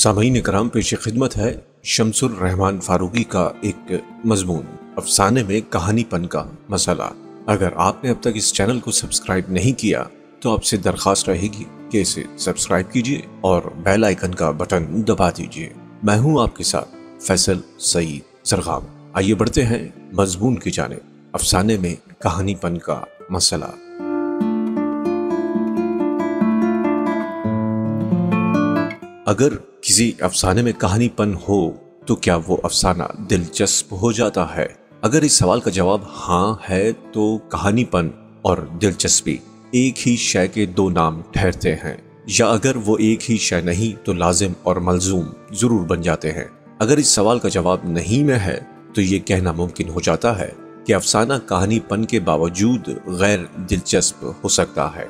सामीन कराम पेश खिदमत है शमसुर रहमान फारूकी का एक मजमून, अफसाने में कहानीपन का मसला। अगर आपने अब तक इस चैनल को सब्सक्राइब नहीं किया तो आपसे दरखास्त रहेगी कि इसे सब्सक्राइब कीजिए और बेल आइकन का बटन दबा दीजिए। मैं हूँ आपके साथ फैसल सईद सरगाम। आइए बढ़ते हैं मजमून की जाने अफसाने में कहानीपन का मसला। अगर किसी अफसाने में कहानीपन हो तो क्या वो अफसाना दिलचस्प हो जाता है? अगर इस सवाल का जवाब हाँ है तो कहानीपन और दिलचस्पी एक ही शय के दो नाम ठहरते हैं। या अगर वो एक ही शय नहीं तो लाजिम और मलजूम ज़रूर बन जाते हैं। अगर इस सवाल का जवाब नहीं में है तो ये कहना मुमकिन हो जाता है कि अफसाना कहानीपन के बावजूद गैर दिलचस्प हो सकता है।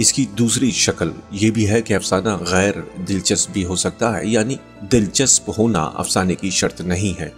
इसकी दूसरी शक्ल ये भी है कि अफसाना गैर दिलचस्प भी हो सकता है, यानी दिलचस्प होना अफसाने की शर्त नहीं है।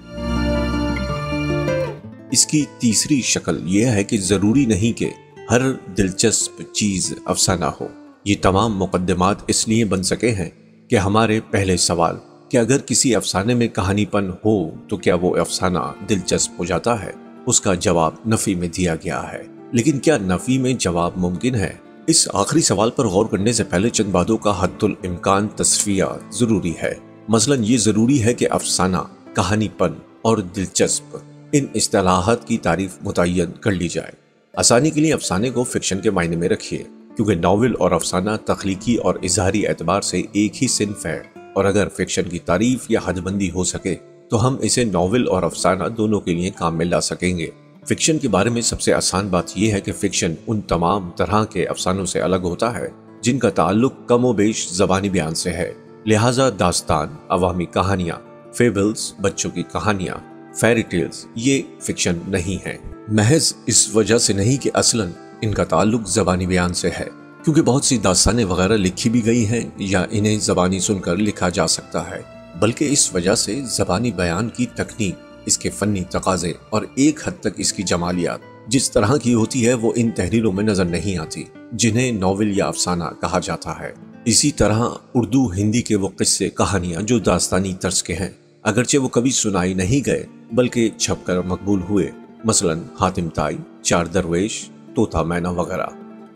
इसकी तीसरी शक्ल यह है कि ज़रूरी नहीं कि हर दिलचस्प चीज़ अफसाना हो। ये तमाम मुकदमात इसलिए बन सके हैं कि हमारे पहले सवाल, कि अगर किसी अफसाने में कहानीपन हो तो क्या वो अफसाना दिलचस्प हो जाता है? उसका जवाब नफी में दिया गया है। लेकिन क्या नफी में जवाब मुमकिन है? इस आखिरी सवाल पर गौर करने से पहले चंद बातों का हदुल इम्कान तस्फिया ज़रूरी है। मसलन ये ज़रूरी है कि अफसाना, कहानीपन और दिलचस्प इन असलाहत की तारीफ़ मुतन कर ली जाए। आसानी के लिए अफसाने को फिक्शन के मायने में रखिए, क्योंकि नावल और अफसाना तख्लीकी और इजहारी एतबार से एक ही सिंफ है। और अगर फिक्शन की तारीफ़ या हदबंदी हो सके तो हम इसे नावल और अफसाना दोनों के लिए काम में ला सकेंगे। फिक्शन के बारे में सबसे आसान बात यह है कि फिक्शन उन तमाम तरह के अफसानों से अलग होता है, जिनका ताल्लुक कम बेश जबानी बयान से है। लिहाजा दास्तान, अवामी कहानियाँ फेबल्स बच्चों की कहानियाँ फेरी टेल्स ये फिक्शन नहीं है। महज इस वजह से नहीं कि असलन इनका ताल्लुक जबानी बयान से है, क्योंकि बहुत सी दास्तानें वगैरह लिखी भी गई हैं या इन्हें जबानी सुनकर लिखा जा सकता है, बल्कि इस वजह से जबानी बयान की तकनीक इसके फनी तकाजे और एक हद तक इसकी जमालियात। जिस तरह की होती है, वो इन तहरीरों में नज़र नहीं आती, जिन्हें नॉवल या अफसाना कहा जाता है। इसी तरह उर्दू, हिंदी के वो किस्से, कहानियाँ जो दास्तानी तर्ज के हैं, अगरचे वो कभी सुनाई नहीं गए, बल्कि छपकर मकबूल हुए। मसलन, हातिम ताई, चार दरवेश, तोता मैना वगैरह।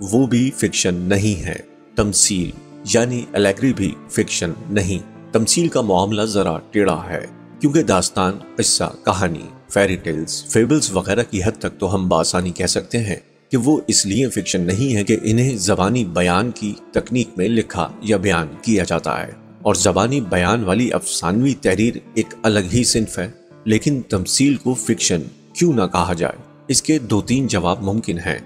वो भी फिक्शन नहीं है। तमसील, यानी एलेग्री भी फिक्शन नहीं। तमसील का मामला जरा टेढ़ा है। क्योंकि दास्तान किस्सा कहानी फेरी टेल्स फेबल्स वगैरह की हद तक तो हम बासानी कह सकते हैं कि वो इसलिए फिक्शन नहीं है कि इन्हें जबानी बयान की तकनीक में लिखा या बयान किया जाता है। और जबानी बयान वाली अफसानवी तहरीर एक अलग ही सिंफ है, लेकिन तमसील को फिक्शन क्यों ना कहा जाए? इसके दो तीन जवाब मुमकिन हैं।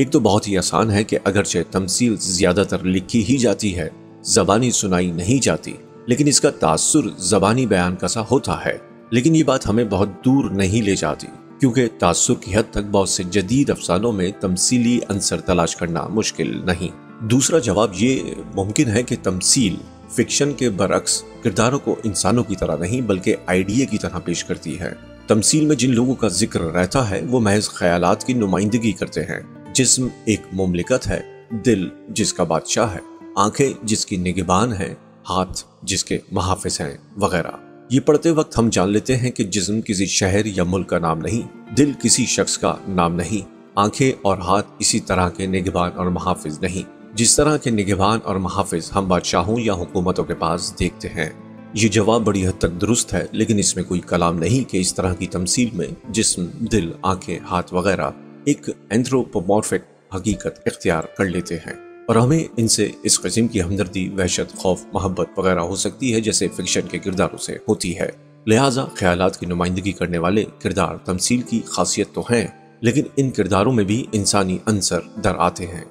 एक तो बहुत ही आसान है कि अगरचे तमसील ज़्यादातर लिखी ही जाती है, जबानी सुनाई नहीं जाती। लेकिन इसका तासुर जबानी बयान का सा होता है। लेकिन ये बात हमें बहुत दूर नहीं ले जाती, क्योंकि तासुर की हद तक बहुत से जदीद अफसानों में तमसीली अंसर तलाश करना मुश्किल नहीं। दूसरा जवाब ये मुमकिन है कि तमसील फिक्शन के बरक्स किरदारों को इंसानों की तरह नहीं, बल्कि आइडिया की तरह पेश करती है। तमसील में जिन लोगों का ज़िक्र रहता है, वो महज ख्याल की नुमाइंदगी करते हैं। जिस्म एक मुमलिकत है, दिल जिसका बादशाह है, आँखें जिसकी निगबान है, हाथ जिसके महाफिज हैं, वगैरह। ये पढ़ते वक्त हम जान लेते हैं कि जिस्म किसी शहर या मुल्क का नाम नहीं, दिल किसी शख्स का नाम नहीं, आँखें और हाथ इसी तरह के निगबान और महाफिज नहीं। जिस तरह के निगबान और महाफिज हम बादशाहों या हुकूमतों के पास देखते हैं, ये जवाब बड़ी हद तक दुरुस्त है, लेकिन इसमें कोई कलाम नहीं कि इस तरह की तमसील में जिस्म, दिल, आँखें, हाथ, वगैरह एक एंथ्रोपोमॉर्फिक हकीकत इख्तियार कर लेते हैं। और हमें इनसे इस कस्म की हमदर्दी, वहशत, खौफ, मोहब्बत वगैरह हो सकती है, जैसे फिक्शन के किरदारों से होती है। लिहाजा ख्याल की नुमाइंदगी करने वाले किरदार तमसील की खासियत तो हैं, लेकिन इन किरदारों में भी इंसानी अंसर दर आते हैं।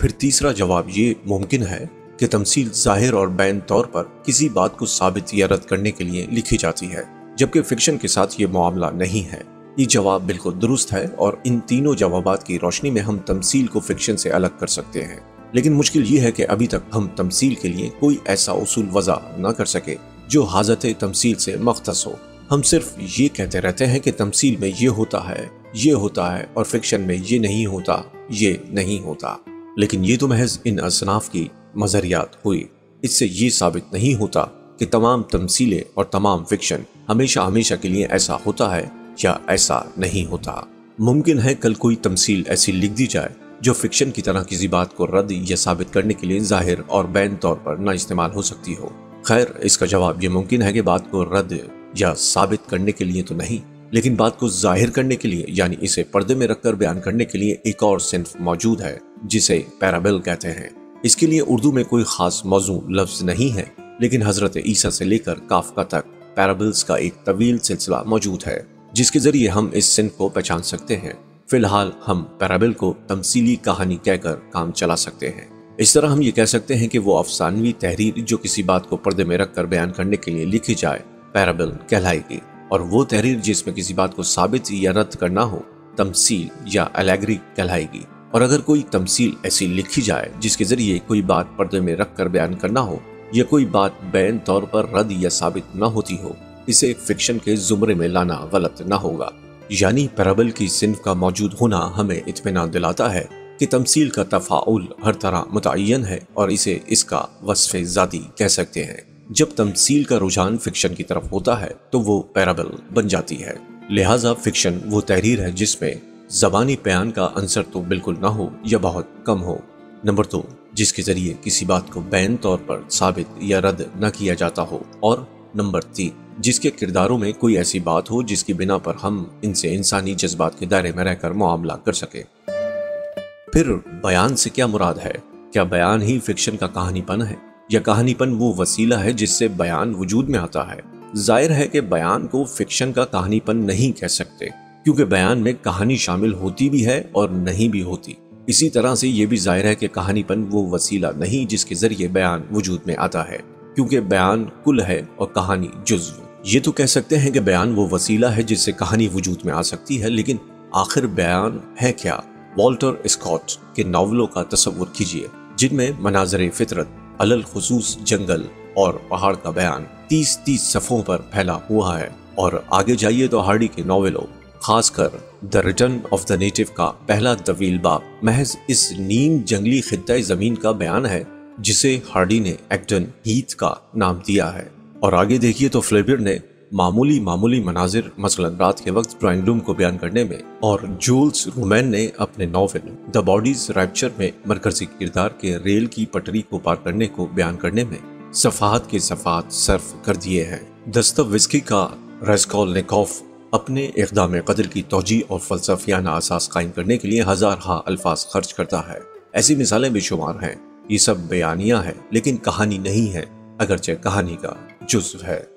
फिर तीसरा जवाब ये मुमकिन है कि तमसील ज़ाहिर और बैन तौर पर किसी बात को साबित या रद्द करने के लिए लिखी जाती है, जबकि फिक्शन के साथ ये मामला नहीं है। ये जवाब बिल्कुल दुरुस्त है और इन तीनों जवाबात की रोशनी में हम तमसील को फिक्शन से अलग कर सकते हैं। लेकिन मुश्किल ये है कि अभी तक हम तमसील के लिए कोई ऐसा उसूल वजह न कर सके जो हाजत तमसील से मख्त हो। हम सिर्फ़ ये कहते रहते हैं कि तमसील में ये होता है, ये होता है और फिक्शन में ये नहीं होता, ये नहीं होता। लेकिन ये तो महज इन असनाफ की मजरियात हुई। इससे ये साबित नहीं होता कि तमाम तमसीलें और तमाम फिक्शन हमेशा हमेशा के लिए ऐसा होता है या ऐसा नहीं होता? मुमकिन है कल कोई तमसील ऐसी लिख दी जाए, जो फिक्शन की तरह किसी बात को रद्द या साबित करने के लिए ज़ाहिर और बैन तौर पर न इस्तेमाल हो सकती हो। खैर, इसका जवाब ये मुमकिन है कि बात को रद्द या साबित करने के लिए तो नहीं, लेकिन बात को ज़ाहिर करने के लिए, यानी इसे पर्दे में रखकर बयान करने के लिए एक और सिंफ मौजूद है, जिसे पैराबल कहते हैं। इसके लिए उर्दू में कोई खास मौजू लफ्ज नहीं है, लेकिन हज़रत ईसा से लेकर काफका तक पैराबल्स का एक तवील सिलसिला मौजूद है। जिसके ज़रिए हम इस सिंफ को पहचान सकते हैं। फ़िलहाल हम पैराबल को तमसीली कहानी कहकर काम चला सकते हैं। इस तरह हम ये कह सकते हैं कि वो अफसानवी तहरीर जो किसी बात को पर्दे में रखकर बयान करने के लिए लिखी जाए, पैराबल कहलाएगी। और वो तहरीर जिसमें किसी बात को साबित या रद्द करना हो, तमसील या एलेगरी कहलाएगी। और अगर कोई तमसील ऐसी लिखी जाए, जिसके ज़रिए कोई बात पर्दे में रख कर बयान करना हो, या कोई बात बैन तौर पर रद्द या साबित न होती हो इसे फिक्शन के जुमरे में लाना गलत न होगा। यानी पैराबल की सिंफ का मौजूद होना हमें इतमान दिलाता है कि तमसील का तफाउल हर तरह मुतन है और इसे इसका वसफ़ ज़ादी कह सकते हैं। जब तमसील का रुझान फिक्शन की तरफ़ होता है तो वो पैराबल बन जाती है। लिहाजा फिक्शन वो तहरीर है जिसमें जबानी बयान का अंसर तो बिल्कुल ना हो या बहुत कम हो। नंबर दो, जिसके ज़रिए किसी बात को बैन तौर पर साबित या रद्द न किया जाता हो और नंबर तीन, जिसके किरदारों में कोई ऐसी बात हो जिसकी बिना पर हम इनसे इंसानी जज्बात के दायरे में रहकर मामला कर सके। फिर बयान से क्या मुराद है? क्या बयान ही फिक्शन का कहानीपन है? या कहानीपन वो वसीला है जिससे बयान वजूद में आता है? ज़ाहिर है कि बयान को फिक्शन का कहानीपन नहीं कह सकते, क्योंकि बयान में कहानी शामिल होती भी है और नहीं भी होती। इसी तरह से ये भी ज़ाहिर है कि कहानीपन वो वसीला नहीं जिसके ज़रिए बयान वजूद में आता है। क्योंकि बयान कुल है और कहानी जुज्व ये तो कह सकते हैं कि बयान वो वसीला है जिससे कहानी वजूद में आ सकती है, लेकिन आखिर बयान है क्या? वॉल्टर स्कॉट के नावलों का तस्वुर कीजिए, जिनमें मनाजर फितरत, अलल खसूस जंगल और पहाड़ का बयान तीस तीस सफ़ों पर फैला हुआ है। और आगे जाइए तो हार्डी के नॉवेलों, खासकर the return of the native का पहला तवील बाप महज इस नीम जंगली खत्ता ज़मीन का बयान है। जिसे हार्डी ने एक्टन हीथ का नाम दिया है। और आगे देखिए तो फ्लेबियर ने मामूली मामूली मनाजिर, मसलन रात के वक्त ड्राइंग रूम को बयान करने में और जूल्स रोमैन ने अपने नॉवल द बॉडीज रैप्चर में मरकजी किरदार के रेल की पटरी को पार करने को बयान करने में सफात के सफात सर्फ कर दिए हैं। दस्तविस्की का रेस्कॉल नेकॉफ अपने इकदाम कदर की तोजी और फलसफियाना असास कायम करने के लिए हज़ार हा अल्फाज खर्च करता है। ऐसी मिसालें बेशुमार हैं। ये सब बयानियाँ हैं, लेकिन कहानी नहीं है, अगरचे कहानी का जुज्व है।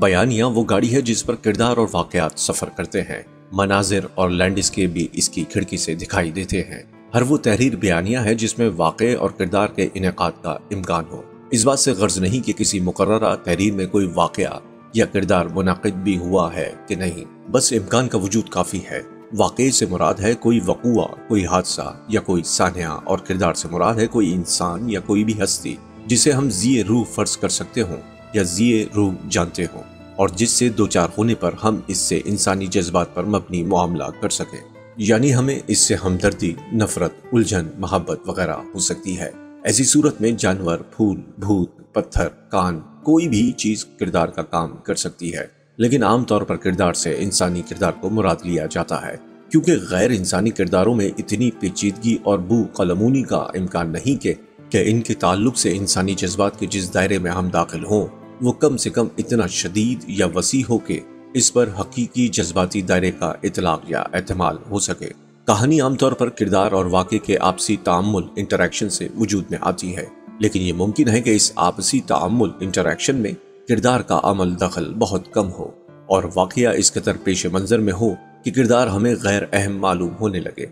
बयानिया वो गाड़ी है जिस पर किरदार और वाकयात सफ़र करते हैं। मनाजिर और लैंडस्केप भी इसकी खिड़की से दिखाई देते हैं। हर वो तहरीर बयानिया है जिसमें वाक़े और किरदार के इनका का इम्कान हो। इस बात से गर्ज नहीं कि किसी मुकर तहरीर में कोई वाकया या किरदार मुनद भी हुआ है कि नहीं। बस इम्कान का वजूद काफ़ी है। वाकई से मुराद है कोई वकुआ, कोई हादसा, या कोई सानिया और किरदार से मुराद है कोई इंसान या कोई भी हस्ती, जिसे हम जिये रूह फ़र्ज़ कर सकते हों या जिये रूह जानते हों, और जिससे दो चार होने पर हम इससे इंसानी जज्बात पर मबनी मामला कर सकें। यानी हमें इससे हमदर्दी, नफरत, उलझन, मोहब्बत वगैरह हो सकती है। ऐसी सूरत में जानवर, फूल, भूत, पत्थर, कान, कोई भी चीज़ किरदार का काम कर सकती है। लेकिन आमतौर पर किरदार से इंसानी किरदार को मुराद लिया जाता है, क्योंकि गैर इंसानी किरदारों में इतनी पेचीदगी और बू कलमूनी का इम्कान नहीं के, कि इनके ताल्लुक से इंसानी जज्बात के जिस दायरे में हम दाखिल हों, वो कम से कम इतना शदीद या वसी हो के इस पर हकीकी जज्बाती दायरे का इतलाक या एहतमाल हो सके। कहानी आमतौर पर किरदार और वाक़े के आपसी तामुल इंटरेक्शन से वजूद में आती है, लेकिन ये मुमकिन है कि इस आपसी तामुल इंटरेक्शन में किरदार का अमल दखल बहुत कम हो और वाकया इस कदर पेश मंजर में हो कि किरदार हमें गैर अहम मालूम होने लगे।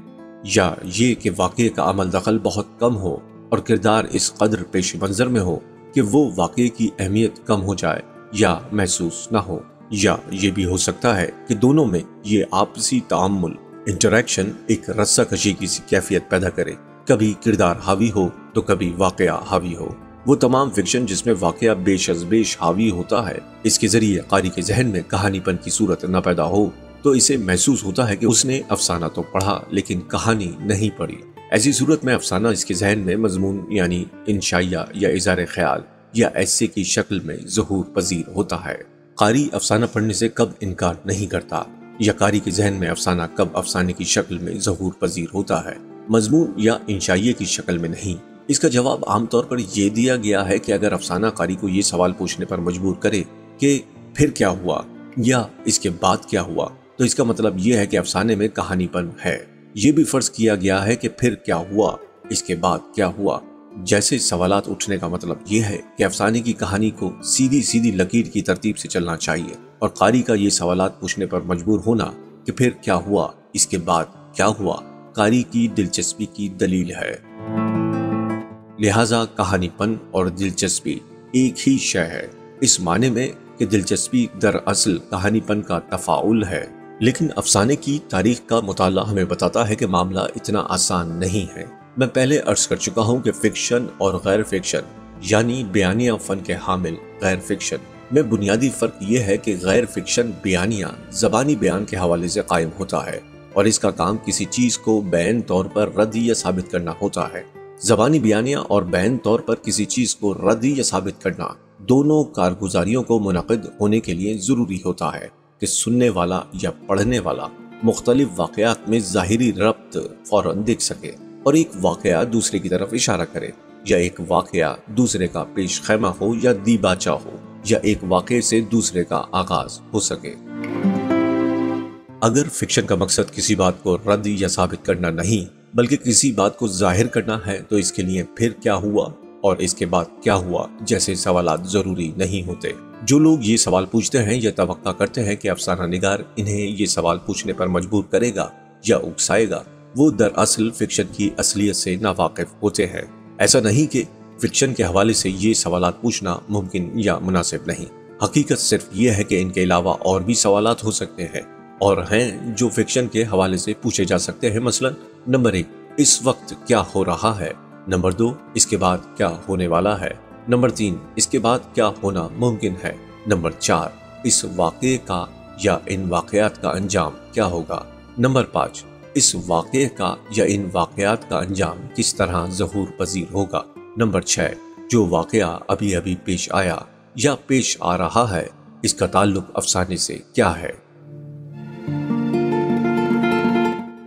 या ये कि वाक़े का अमल दखल बहुत कम हो और किरदार इस कदर पेश मंजर में हो कि वो वाकई की अहमियत कम हो जाए या महसूस न हो। या ये भी हो सकता है कि दोनों में ये आपसी तामुल इंटरेक्शन एक रस्सा कशी की सी कैफियत पैदा करे। कभी किरदार हावी हो तो कभी वाकया हावी हो। वो तमाम फिक्शन जिसमें वाकया बेशज बेश हावी होता है, इसके ज़रिए कारी के जहन में कहानीपन की सूरत न पैदा हो तो इसे महसूस होता है कि उसने अफसाना तो पढ़ा, लेकिन कहानी नहीं पढ़ी। ऐसी सूरत में अफसाना इसके जहन में मजमून, यानी इंशाइया या इजार ख्याल, या ऐसे की शक्ल में जहूर पजीर होता है। कारी अफसाना पढ़ने से कब इनकार नहीं करता, या कारी के जहन में अफसाना कब अफसाने की शक्ल में जहूर पजीर होता है, मजमून या इंशाइये की शक्ल में नहीं। इसका जवाब आमतौर पर यह दिया गया है कि अगर अफसाना कारी को ये सवाल पूछने पर मजबूर करे कि फिर क्या हुआ या इसके बाद क्या हुआ तो इसका मतलब यह है कि अफसाने में कहानी कहानीपन है। ये भी फ़र्ज़ किया गया है कि फिर क्या हुआ, इसके बाद क्या हुआ। जैसे सवालात उठने का मतलब यह है कि अफसाने की कहानी को सीधी सीधी लकीर की तरतीब से चलना चाहिए और कारी का ये सवाल पूछने पर मजबूर होना कि फिर क्या हुआ, इसके बाद क्या हुआ, कारी की दिलचस्पी की दलील है। लिहाजा कहानीपन और दिलचस्पी एक ही शय है। इस माने में कि दिलचस्पी दरअसल कहानीपन का तफाउल है। लेकिन अफसाने की तारीख का मुताला हमें बताता है कि मामला इतना आसान नहीं है। मैं पहले अर्ज़ कर चुका हूँ कि फिक्शन और गैर फिक्शन, यानी बयानिया फन के हामिल गैर फिक्शन। में बुनियादी फ़र्क यह है कि गैर फिक्शन बयानिया जबानी बयान के हवाले से कायम होता है और इसका काम किसी चीज़ को बैन तौर पर रद्द या साबित करना होता है। जबानी बयानिया और बैन तौर पर किसी चीज़ को रद्द या साबित करना दोनों कारगुजारियों को मुनद होने के लिए ज़रूरी होता है कि सुनने वाला या पढ़ने वाला मुख्तलिफ़ वाकयात में जाहिरी रब्त फ़ौरन देख सके और एक वाकया दूसरे की तरफ़ इशारा करे, या एक वाकया दूसरे का पेश खैमा हो या दीबाचा हो, या एक वाक़े से दूसरे का आगाज़ हो सके। अगर फिक्शन का मकसद किसी बात को रद्द या साबित करना नहीं बल्कि किसी बात को ज़ाहिर करना है तो इसके लिए फिर क्या हुआ और इसके बाद क्या हुआ जैसे सवाल ज़रूरी नहीं होते। जो लोग ये सवाल पूछते हैं या तवक्का करते हैं कि अफसाना निगार इन्हें ये सवाल पूछने पर मजबूर करेगा या उकसाएगा, वो दरअसल फिक्शन की असलियत से नावाकिफ होते हैं। ऐसा नहीं कि फिक्शन के हवाले से ये सवाल पूछना मुमकिन या मुनासिब नहीं। हकीकत सिर्फ़ ये है कि इनके अलावा और भी सवाल हो सकते हैं। और हैं जो फिक्शन के हवाले से पूछे जा सकते हैं। मसलन नंबर एक, इस वक्त क्या हो रहा है? नंबर दो, इसके बाद क्या होने वाला है? नंबर तीन, इसके बाद क्या होना मुमकिन है? नंबर चार, इस वाक़े का या इन वाकयात का अंजाम क्या होगा? नंबर पाँच, इस वाक़े का या इन वाकयात का अंजाम किस तरह जहूर पजीर होगा? नंबर छः जो वाक़ अभी अभी पेश आया या पेश आ रहा है, इसका ताल्लुक अफसाने से क्या है?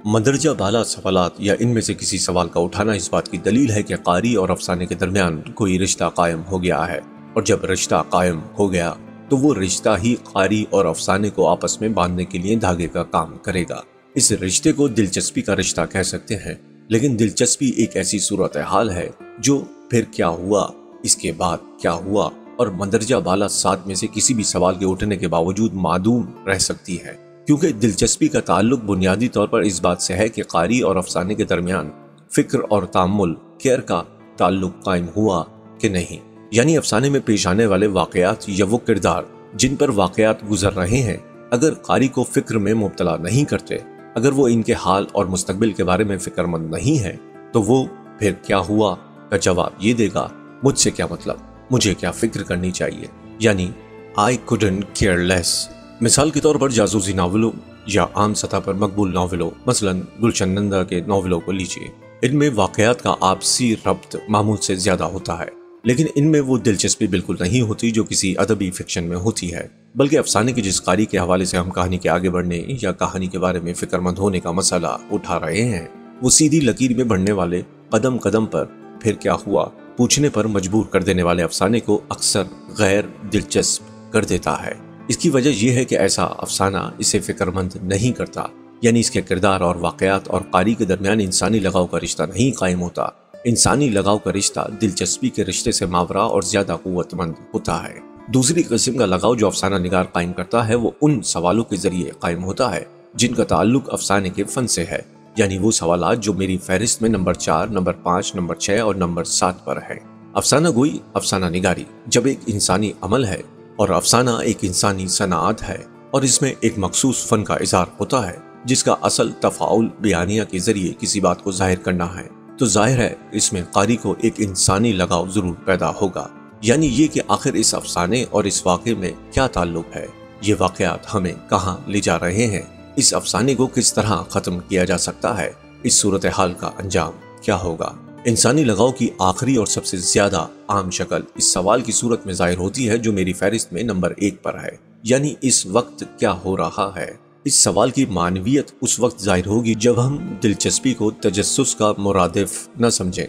मंदरजा बाला सवालत या इनमें से किसी सवाल का उठाना इस बात की दलील है कि कारी और अफसाने के दरमियान कोई रिश्ता कायम हो गया है। और जब रिश्ता कायम हो गया तो वो रिश्ता ही कारी और अफसाने को आपस में बांधने के लिए धागे का काम करेगा। इस रिश्ते को दिलचस्पी का रिश्ता कह सकते हैं, लेकिन दिलचस्पी एक ऐसी सूरत हाल है जो फिर क्या हुआ, इसके बाद क्या हुआ, और मंदरजा बाला साथ में से किसी भी सवाल के उठने के बावजूद मादूम रह सकती है। क्योंकि दिलचस्पी का ताल्लुक बुनियादी तौर पर इस बात से है कि कारी और अफसाने के दरमियान फ़िक्र और तामुल केयर का ताल्लुक कायम हुआ कि नहीं। यानी अफसाने में पेश आने वाले वाकयात या वो किरदार जिन पर वाकयात गुजर रहे हैं, अगर कारी को फ़िक्र में मुबतला नहीं करते, अगर वो इनके हाल और मुस्तबिल के बारे में फिक्रमंद नहीं है तो वो फिर क्या हुआ का जवाब ये देगा, मुझसे क्या मतलब? मुझे क्या फ़िक्र करनी चाहिए? यानी आई कुडन केयर लेस मिसाल के तौर पर जासूसी नावलों या आम सतह पर मकबूल नावलों, मसलन गुलशन नंदा के नावलों को लीजिए। इनमें वाकयात का आपसी रब्त मामूल से ज़्यादा होता है, लेकिन इनमें वो दिलचस्पी बिल्कुल नहीं होती जो किसी अदबी फिक्शन में होती है, बल्कि अफसाने की जिस कारी के हवाले से हम कहानी के आगे बढ़ने या कहानी के बारे में फिक्रमंद होने का मसला उठा रहे हैं। वो सीधी लकीर में बढ़ने वाले कदम कदम पर फिर क्या हुआ, पूछने पर मजबूर कर देने वाले अफसाने को अक्सर गैर दिलचस्प कर देता है। इसकी वजह यह है कि ऐसा अफसाना इसे फिक्रमंद नहीं करता। यानी इसके किरदार और वाकयात और कारी के दरमियान इंसानी लगाव का रिश्ता नहीं कायम होता। इंसानी लगाव का रिश्ता दिलचस्पी के रिश्ते से मावरा और ज़्यादा कुतमंद होता है। दूसरी किस्म का लगाव जो अफसाना निगार कायम करता है, वो उन सवालों के ज़रिए कायम होता है, जिनका ताल्लुक अफसाने के फन से है। यानी वो सवाल जो मेरी फहरिस्त में नंबर चार, नंबर पाँच, नंबर छह और नंबर सात पर है। अफसाना गोई, अफसाना निगारी, जब एक इंसानी अमल है और अफसाना एक इंसानी सनात है और इसमें एक मखसूस फन का इजहार होता है, जिसका असल तफाउल बयानिया के ज़रिए किसी बात को ज़ाहिर करना है। तो ज़ाहिर है, इसमें कारी को एक इंसानी लगाव ज़रूर पैदा होगा। यानी ये कि आखिर इस अफसाने और इस वाक़े में क्या ताल्लुक है? ये वाकयात हमें कहाँ ले जा रहे हैं? इस अफसाने को किस तरह ख़त्म किया जा सकता है? इस सूरत हाल का अंजाम क्या होगा? इंसानी लगाव की आखिरी और सबसे ज़्यादा आम शक्ल इस सवाल की सूरत में ज़ाहिर होती है जो मेरी फहरिस्त में नंबर एक पर है। यानी इस वक्त क्या हो रहा है? इस सवाल की मानवीयत उस वक्त ज़ाहिर होगी जब हम दिलचस्पी को तजस्स का मुरादिफ न समझें।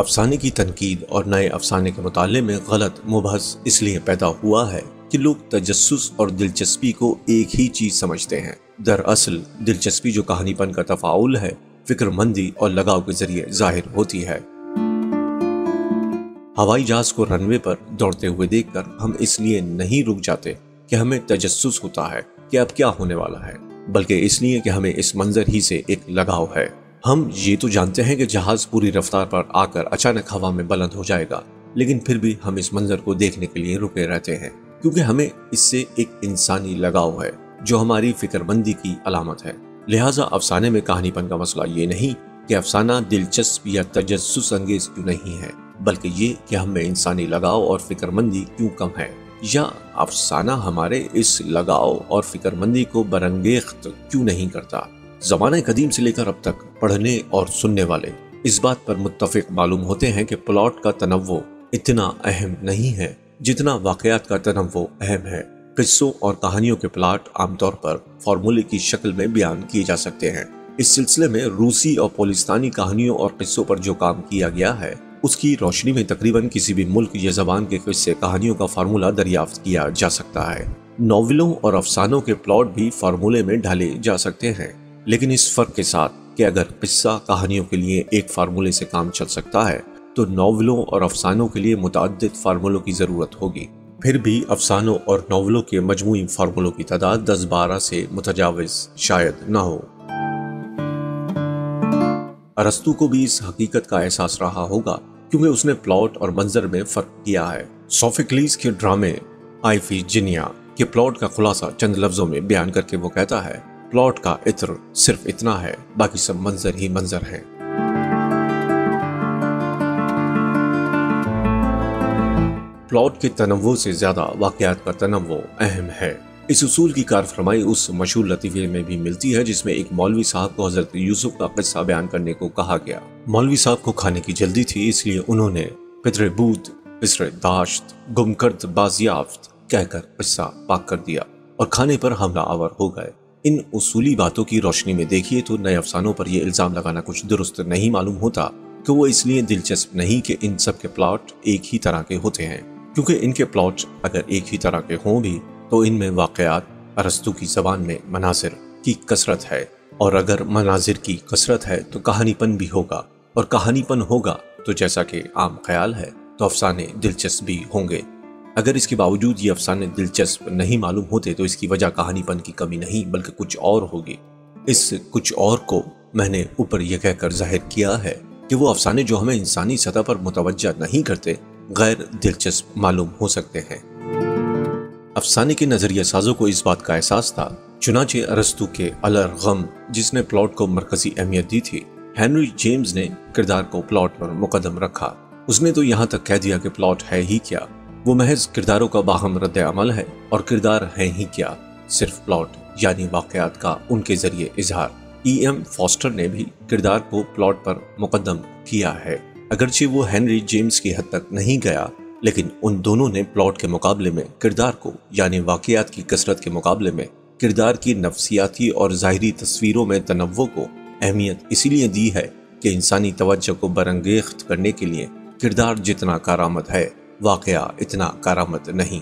अफसाने की तनकीद और नए अफसाने के मुताले में गलत मुबहस इसलिए पैदा हुआ है कि लोग तजस्स और दिलचस्पी को एक ही चीज़ समझते हैं। दरअसल, दिलचस्पी जो कहानीपन का तफाउल है फिक्रमंदी और लगाव के ज़रिए ज़ाहिर होती है। हवाई जहाज़ को रनवे पर दौड़ते हुए देखकर हम इसलिए नहीं रुक जाते कि हमें तजस्स होता है कि अब क्या होने वाला है, बल्कि इसलिए कि हमें इस मंजर ही से एक लगाव है। हम ये तो जानते हैं कि जहाज़ पूरी रफ्तार पर आकर अचानक हवा में बुलंद हो जाएगा, लेकिन फिर भी हम इस मंजर को देखने के लिए रुके रहते हैं, क्योंकि हमें इससे एक इंसानी लगाव है, जो हमारी फिक्रमंदी की अलामत है। लिहाजा अफसाने में कहानीपन का मसला ये नहीं कि अफसाना दिलचस्प या तजस अंगेज क्यों नहीं है, बल्कि ये कि हमें इंसानी लगाव और फिक्रमंदी क्यों कम है। या अफसाना हमारे इस लगाव और फिक्रमंदी को बरंगेख्त क्यों नहीं करता? जमाने कदीम से लेकर अब तक पढ़ने और सुनने वाले इस बात पर मुतफिक मालूम होते हैं कि प्लॉट का तनवो इतना अहम नहीं है जितना वाकयात का तनवो अहम है। किस्सों और कहानियों के प्लाट आमतौर पर फार्मूले की शक्ल में बयान किए जा सकते हैं। इस सिलसिले में रूसी और पोलिस्तानी कहानियों और किस्सों पर जो काम किया गया है, उसकी रोशनी में तकरीबन किसी भी मुल्क या जबान के किस्से कहानियों का फार्मूला दरियाफ्त किया जा सकता है। नॉवलों और अफसानों के प्लॉट भी फार्मूले में ढाले जा सकते हैं, लेकिन इस फ़र्क के साथ कि अगर किस्सा कहानियों के लिए एक फार्मूले से काम चल सकता है तो नॉवलों और अफसानों के लिए मुतद फार्मूलों की ज़रूरत होगी। फिर भी अफसानों और नावलों के मजमू फार्मूलों की तादाद दस बारह से मुतजाविज शायद न हो। अरस्तु को भी इस हकीकत का एहसास रहा होगा क्योंकि उसने प्लॉट और मंजर में फ़र्क किया है। सोफिकलीस के ड्रामे आईफी जिनिया के प्लॉट का खुलासा चंद लफ्जों में बयान करके वो कहता है, प्लॉट का इत्र सिर्फ़ इतना है, बाकी सब मंजर ही मंजर है। प्लॉट के तनवो से ज़्यादा वाकयात का तनवो अहम है। इस उसूल की कारफरमाई उस मशहूर लतीफ़े में भी मिलती है, जिसमें एक मौलवी साहब को हज़रत यूसुफ का किस्सा बयान करने को कहा गया। मौलवी साहब को खाने की जल्दी थी, इसलिए उन्होंने पितर बूद, पितर दाश्त, गुमकर्द, बाजियाफ्त कहकर किस्सा पाक कर दिया और खाने पर हमला आवर हो गए। इन उसूली बातों की रोशनी में देखिए तो नए अफसानों पर यह इल्ज़ाम लगाना कुछ दुरुस्त नहीं मालूम होता कि वो इसलिए दिलचस्प नहीं कि इन सब के प्लॉट एक ही तरह के होते हैं। क्योंकि इनके प्लॉट अगर एक ही तरह के हों भी तो इनमें वाकयात अरस्तु की जबान में मनाजिर की कसरत है। और अगर मनाजिर की कसरत है तो कहानीपन भी होगा। और कहानीपन होगा तो जैसा कि आम ख्याल है तो अफसाने दिलचस्प भी होंगे। अगर इसके बावजूद ये अफसाने दिलचस्प नहीं मालूम होते तो इसकी वजह कहानीपन की कमी नहीं, बल्कि कुछ और होगी। इस कुछ और को मैंने ऊपर यह कहकर ज़ाहिर किया है कि वो अफसाने जो हमें इंसानी सतह पर मुतवजह नहीं करते गैर दिलचस्प मालूम हो सकते हैं। अफसाने के नज़रिया साजों को इस बात का एहसास था, चुनाचे अरस्तु के अलर गम, जिसने प्लॉट को मरकजी अहमियत दी थी, हेनरी जेम्स ने किरदार को प्लॉट पर मुकदम रखा। उसने तो यहाँ तक कह दिया कि प्लॉट है ही क्या। वो महज किरदारों का बाहम रद्द अमल है और किरदार है ही क्या। सिर्फ़ प्लॉट, यानी वाकयात का उनके ज़रिए इजहार। ई एम फॉस्टर ने भी किरदार को प्लॉट पर मुकदम किया है। अगरचे वो हेनरी जेम्स की हद तक नहीं गया, लेकिन उन दोनों ने प्लॉट के मुकाबले में किरदार को, यानी वाकयात की कसरत के मुकाबले में, किरदार की नफसियाती और ज़ाहरी तस्वीरों में तनवो को अहमियत इसीलिए दी है कि इंसानी तवज्जो को बरंगेख्त करने के लिए किरदार जितना कारामद है, वाकया इतना कारामद नहीं।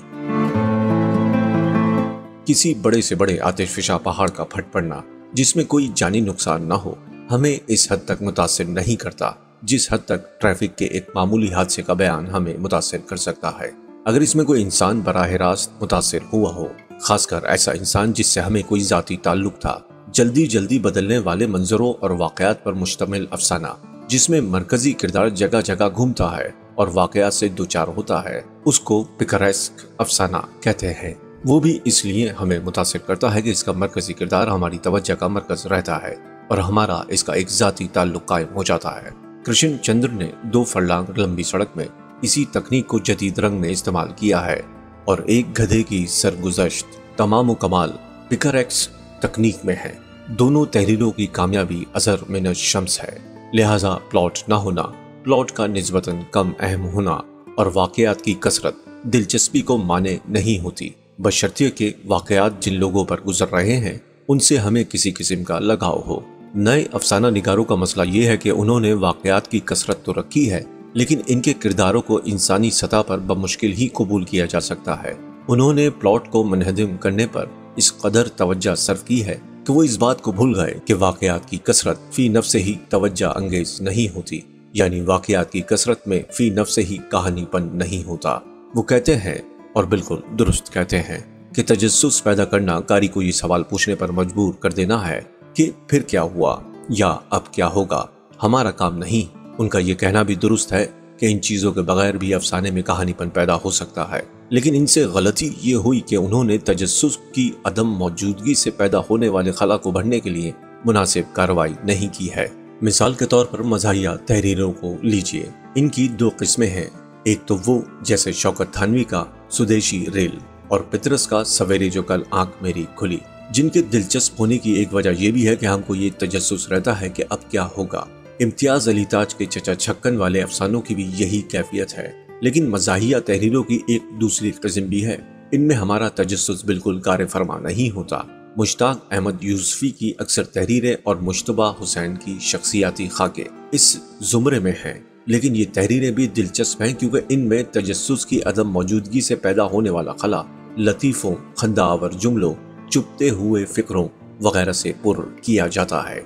किसी बड़े से बड़े आतिशफिशा पहाड़ का फट पड़ना, जिसमें कोई जानी नुकसान न हो, हमें इस हद तक मुतासर नहीं करता। जिस हद तक ट्रैफ़िक के एक मामूली हादसे का बयान हमें मुतासर कर सकता है। अगर इसमें कोई इंसान बराह रास्त मुतासर हुआ हो, खासकर ऐसा इंसान जिससे हमें कोई जाती ताल्लुक था, जल्दी जल्दी बदलने वाले मंजरों और वाकयात पर मुश्तमिल अफसाना, जिसमें मरकजी किरदार जगह जगह घूमता है और वाकयात से दो चार होता है, उसको पिकरेस्क अफसाना कहते हैं। वो भी इसलिए हमें मुतासर करता है कि इसका मरकजी किरदार हमारी तवज्जो का मरकज रहता है और हमारा इसका एक जाती ताल्लुक कायम हो जाता है। कृष्ण चंद्र ने दो फरलांग लंबी सड़क में इसी तकनीक को जदीद रंग में इस्तेमाल किया है और एक गधे की सरगुजश्त तमाम कमाल पिकर एक्स तकनीक में है। दोनों तहरीरों की कामयाबी असर मिन शम्स है। लिहाजा प्लॉट न होना, प्लॉट का निस्बतन कम अहम होना और वाकयात की कसरत दिलचस्पी को माने नहीं होती। बशर्तिय के वाकयात जिन लोगों पर गुजर रहे हैं, उनसे हमें किसी किस्म का लगाव हो। नए अफसाना निगारों का मसला ये है कि उन्होंने वाकयात की कसरत तो रखी है, लेकिन इनके किरदारों को इंसानी सतह पर बमुश्किल ही कबूल किया जा सकता है। उन्होंने प्लॉट को मनहदम करने पर इस कदर तवज्जा सर्व की है कि वो इस बात को भूल गए कि वाकयात की कसरत फ़ी नफ से ही तवज्जा अंगेज नहीं होती, यानी वाकयात की कसरत में फ़ी नफ से ही कहानीपन नहीं होता। वो कहते हैं, और बिल्कुल दुरुस्त कहते हैं, कि तजस्स पैदा करना कारी को ये सवाल पूछने पर मजबूर कर देना है। कि फिर क्या हुआ या अब क्या होगा? हमारा काम नहीं। उनका ये कहना भी दुरुस्त है कि इन चीज़ों के बगैर भी अफसाने में कहानीपन पैदा हो सकता है। लेकिन इनसे गलती ये हुई कि उन्होंने तजस्स की अदम मौजूदगी से पैदा होने वाले खला को भरने के लिए मुनासिब कार्रवाई नहीं की है। मिसाल के तौर पर मजाहिया तहरीरों को लीजिए। इनकी दो किस्में हैं। एक तो वो, जैसे शौकत थानवी का स्वदेशी रेल, और पितरस का सवेरे जो कल आँख मेरी खुली। जिनके दिलचस्प होने की एक वजह यह भी है कि हमको ये तजस्स रहता है कि अब क्या होगा। इम्तियाज़ अली ताज के चचा छक्कन वाले अफसानों की भी यही कैफियत है। लेकिन मजाहिया तहरीरों की एक दूसरी किस्म भी है। इनमें हमारा तजस बिल्कुल कार फरमा नहीं होता। मुश्ताक अहमद यूसफी की अक्सर तहरीरें और मुशतबा हुसैन की शख्सियाती खाके इस जुमरे में हैं। लेकिन ये तहरीरें भी दिलचस्प हैं क्योंकि इनमें तजस की अदम मौजूदगी से पैदा होने वाला खला लतीफ़ों, खंदावर, जुमलों चुपते हुए फिक्रों वगैरह से पुर किया जाता है।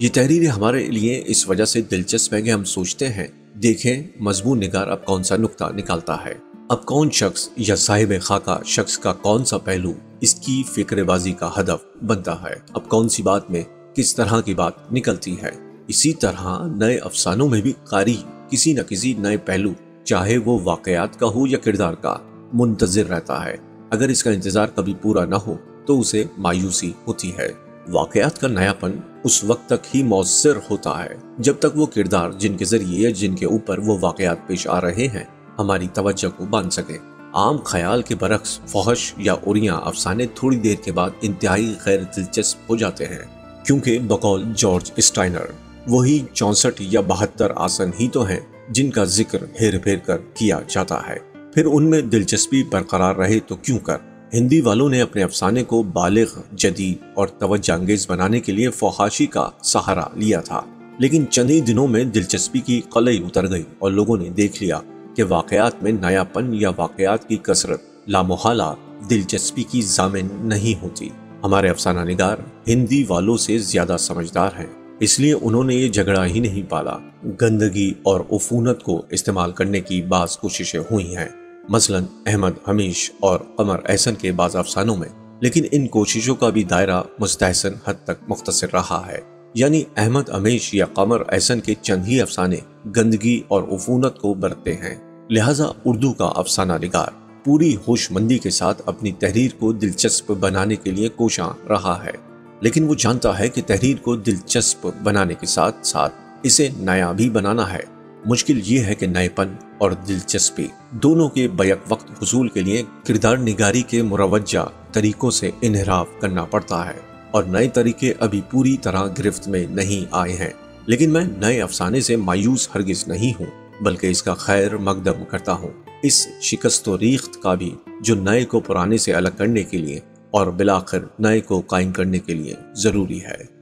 ये तहरीरें हमारे लिए इस वजह से दिलचस्प है कि हम सोचते हैं, देखें मजमून निगार अब कौन सा नुकता निकालता है। अब कौन शख्स या साहिब खाका शख्स का कौन सा पहलू इसकी फिक्रबाजी का हदफ बनता है। अब कौन सी बात में किस तरह की बात निकलती है। इसी तरह नए अफसानों में भी कारी किसी न किसी नए पहलू, चाहे वो वाकयात का हो या किरदार का, मुंतजर रहता है। अगर इसका इंतज़ार कभी पूरा न हो तो उसे मायूसी होती है। वाकयात का नयापन उस वक्त तक ही मौसर होता है। जब तक वो किरदार जिनके ज़रिए या जिनके ऊपर वो वाकयात पेश आ रहे हैं, हमारी तवज्जो को बाँध सके। आम ख्याल के बरक्स, फहश या उरिया अफसाने थोड़ी देर के बाद इंतहाई गैर दिलचस्प हो जाते हैं। क्योंकि बकौल जॉर्ज स्टाइनर, वही चौसठ या बहत्तर आसन ही तो हैं जिनका ज़िक्र हेर फेर कर किया जाता है। फिर उनमें दिलचस्पी बरकरार रहे तो क्यों कर? हिंदी वालों ने अपने अफसाने को बालिग, जदीद और तवज्जांगेज बनाने के लिए फहाशी का सहारा लिया था। लेकिन चंद ही दिनों में दिलचस्पी की कलई उतर गई और लोगों ने देख लिया कि वाकयात में नयापन या वाकयात की कसरत लामोहाला दिलचस्पी की जामिन नहीं होती। हमारे अफसाना निगार हिंदी वालों से ज़्यादा समझदार हैं, इसलिए उन्होंने ये झगड़ा ही नहीं पाला। गंदगी और उफूनत को इस्तेमाल करने की बाज कोशिशें हुई हैं। मसलन अहमद, हमीश और कमर एहसन के बाज अफसानों में। लेकिन इन कोशिशों का भी दायरा मुस्तहसन हद तक मुख्तर रहा है। यानी अहमद अमीश या कमर एहसन के चंद ही अफसाने गंदगी और उफूनत को बरतते हैं। लिहाजा उर्दू का अफसाना निगार पूरी होशमंदी के साथ अपनी तहरीर को दिलचस्प बनाने के लिए कोशा रहा है। लेकिन वो जानता है कि तहरीर को दिलचस्प बनाने के साथ साथ इसे नया भी बनाना है। मुश्किल ये है कि नएपन और दिलचस्पी दोनों के बैक वक्त हसूल के लिए किरदार निगारी के मुरवजा तरीकों से इनहराफ करना पड़ता है और नए तरीके अभी पूरी तरह गिरफ्त में नहीं आए हैं। लेकिन मैं नए अफसाने से मायूस हरगिज नहीं हूँ, बल्कि इसका खैर मकदम करता हूँ। इस शिकस्त रीख्त का भी, जो नए को पुराने से अलग करने के लिए और बिलाखिर नए को कायम करने के लिए ज़रूरी है।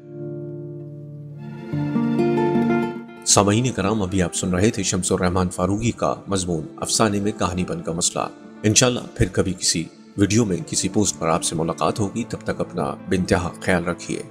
सामीन कराम अभी आप सुन रहे थे शमसुर रहमान फारूकी का मजमून अफसाने में कहानी बन का मसला। इनशाला फिर कभी किसी वीडियो में किसी पोस्ट पर आपसे मुलाकात होगी। तब तक अपना बिनतहा ख्याल रखिए।